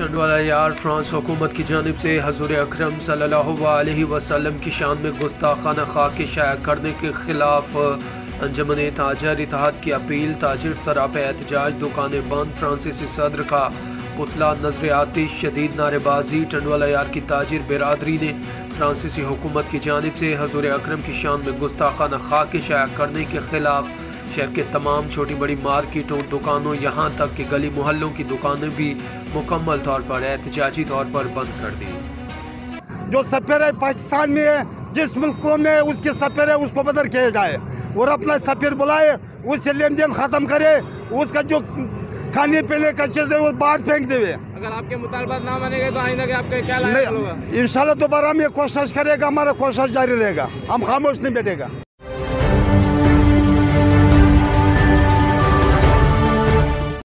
यार फ्रांस हुकूमत की जानब से। हजूर अक्रम वसल्लम की शान में गुस्ताखाना खाक शाया करने के खिलाफ अंजमन ताजर इतिहाद की अपील। ताजर सराप एहतजाज दुकानें बंद, फ्रांसीसी सदर का पुतला नज़र आतिश शदीद नारेबाजी टंडवाला यार की ताजर बिरादरी ने फ्रांसीसी हुकूमत की जानब से हजूर अक्रम की शान में गुस्ताखाना खाक शाया करने के खिलाफ शहर के तमाम छोटी बड़ी मार्केटों दुकानों यहाँ तक कि गली मोहल्लों की दुकानें भी मुकम्मल तौर पर एहतजाजी तौर पर बंद कर दी। जो सफेर है पाकिस्तान में है जिस मुल्कों में उसके सफेर है उसको बदर किया जाए और अपना सफेर बुलाए उससे लेन देन खत्म करे उसका जो खाने पीने का चीज़ है वो बाहर फेंक देवे। अगर आपके मुतालबात ना मानेंगे तो आइंदा के आपका क्या होगा? इंशाल्लाह दोबारा हम ये कोशिश करेगा हमारा कोशिश जारी रहेगा हम खामोश नहीं बैठेगा।